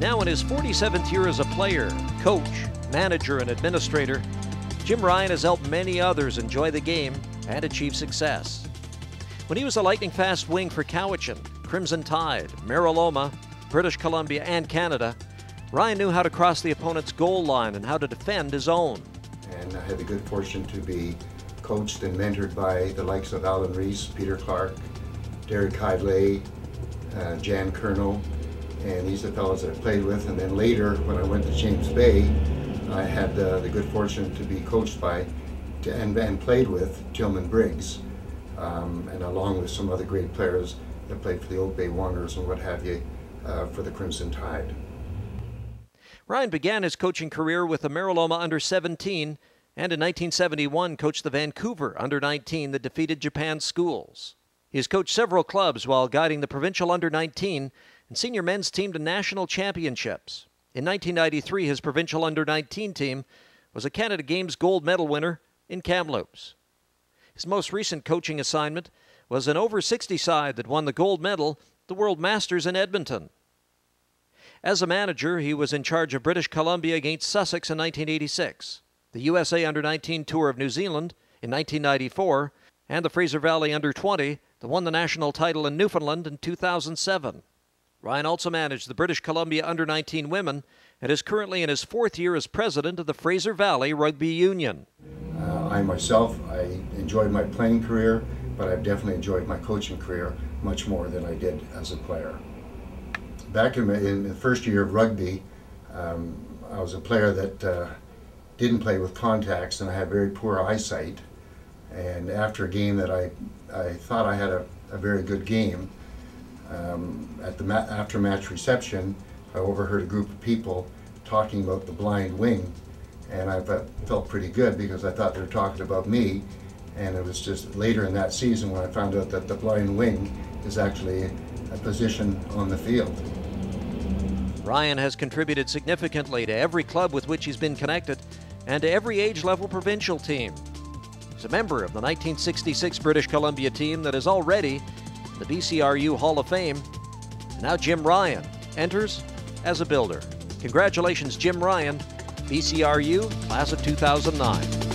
Now, in his 47th year as a player, coach, manager, and administrator, Jim Ryan has helped many others enjoy the game and achieve success. When he was a lightning fast wing for Cowichan, Crimson Tide, Meraloma, British Columbia, and Canada, Ryan knew how to cross the opponent's goal line and how to defend his own. And I had the good fortune to be coached and mentored by the likes of Alan Reese, Peter Clark, Derek Hidlay, uh, Jan Colonel, and these are the fellows that I played with. And then later, when I went to James Bay, I had uh, the good fortune to be coached by and, and played with Tillman Briggs, um, and along with some other great players that played for the Old Bay Wanderers and what have you uh, for the Crimson Tide. Ryan began his coaching career with the Meraloma under 17 and in 1971 coached the Vancouver under 19 that defeated Japan's schools. He has coached several clubs while guiding the provincial under 19 and senior men's team to national championships. In 1993, his provincial under 19 team was a Canada Games gold medal winner in Kamloops. His most recent coaching assignment was an over 60 side that won the gold medal the World Masters in Edmonton. As a manager, he was in charge of British Columbia against Sussex in 1986, the USA Under 19 Tour of New Zealand in 1994, and the Fraser Valley Under 20 that won the national title in Newfoundland in 2007. Ryan also managed the British Columbia under 19 women and is currently in his fourth year as president of the Fraser Valley Rugby Union. I myself, I enjoyed my playing career, but I've definitely enjoyed my coaching career much more than I did as a player. Back in, in the first year of rugby, um, I was a player that uh, didn't play with contacts and I had very poor eyesight. And after a game that I, I thought I had a, a very good game, um, at the ma- after match reception, I overheard a group of people talking about the blind wing, and I felt pretty good because I thought they were talking about me. And it was just later in that season when I found out that the blind wing is actually a position on the field. Ryan has contributed significantly to every club with which he's been connected and to every age level provincial team. He's a member of the 1966 British Columbia team that is already the BCRU Hall of Fame. Now Jim Ryan enters as a builder. Congratulations, Jim Ryan, BCRU, class of 2009.